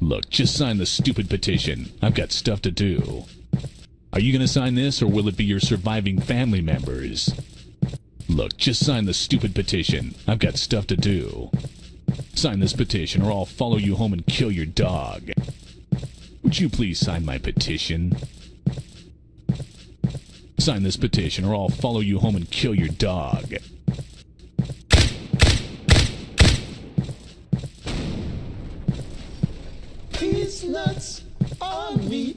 Look, just sign the stupid petition. I've got stuff to do. Are you going to sign this, or will it be your surviving family members? Look, just sign the stupid petition. I've got stuff to do. Sign this petition, or I'll follow you home and kill your dog. Would you please sign my petition? Sign this petition, or I'll follow you home and kill your dog. It's nuts on me.